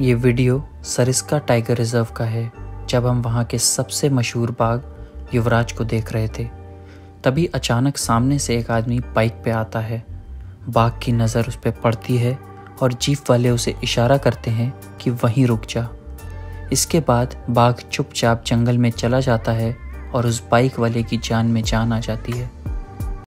ये video Sariska tiger reserve का है, जब हम वहाँ के सबसे मशहूर बाघ युवराज को देख रहे थे। तभी अचानक सामने से एक आदमी बाइक पे आता है। बाघ की नज़र उस पर पड़ती है और जीप वाले उसे इशारा करते हैं कि वहीं रुक जा। इसके बाद बाघ चुपचाप जंगल में चला जाता है और उस बाइक वाले की जान में जान आ जाती है।